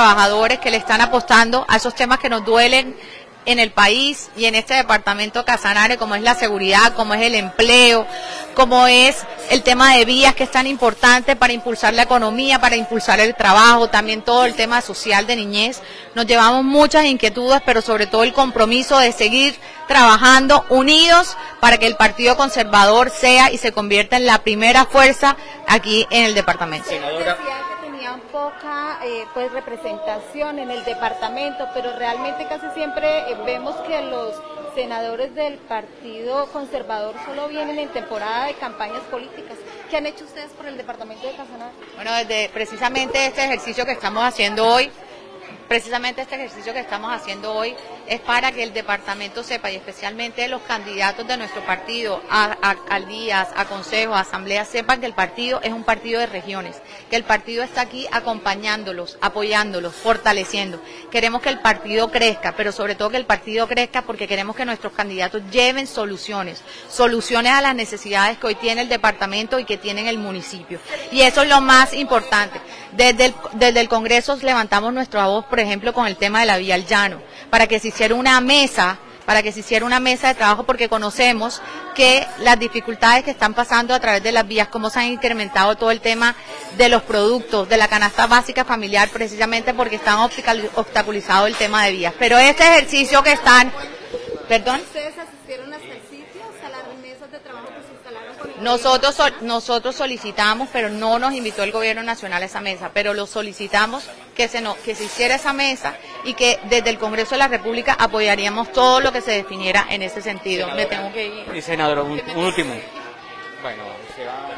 trabajadores que le están apostando a esos temas que nos duelen en el país y en este departamento Casanare, como es la seguridad, como es el empleo, como es el tema de vías que es tan importante para impulsar la economía, para impulsar el trabajo, también todo el tema social de niñez. Nos llevamos muchas inquietudes, pero sobre todo el compromiso de seguir trabajando unidos para que el Partido Conservador sea y se convierta en la primera fuerza aquí en el departamento poca eh, pues representación en el departamento, pero realmente casi siempre eh, vemos que los senadores del Partido Conservador solo vienen en temporada de campañas políticas. ¿Qué han hecho ustedes por el departamento de Casanare? Bueno, desde precisamente este ejercicio que estamos haciendo hoy, precisamente este ejercicio que estamos haciendo hoy es para que el departamento sepa y especialmente los candidatos de nuestro partido a, alcaldías, a consejos, a asambleas sepan que el partido es un partido de regiones, que el partido está aquí acompañándolos, apoyándolos, fortaleciendo. Queremos que el partido crezca, pero sobre todo que el partido crezca porque queremos que nuestros candidatos lleven soluciones, soluciones a las necesidades que hoy tiene el departamento y que tiene el municipio. Y eso es lo más importante. Desde el, desde el Congreso levantamos nuestra voz, por ejemplo, con el tema de la vía al llano, para que se hiciera una mesa para que se hiciera una mesa de trabajo porque conocemos que las dificultades que están pasando a través de las vías, cómo se han incrementado todo el tema de los productos, de la canasta básica familiar, precisamente porque están obstaculizados el tema de vías. Pero este ejercicio que están... ¿Perdón? Nosotros, nosotros solicitamos, pero no nos invitó el gobierno nacional a esa mesa, pero lo solicitamos que se, no, que se hiciera esa mesa y que desde el Congreso de la República apoyaríamos todo lo que se definiera en ese sentido. Me tengo que ir. Y senador, un, último. Bueno, se va